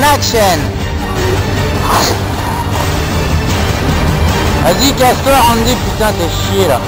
action. Vas-y casse-toi Randy putain t'es chier là.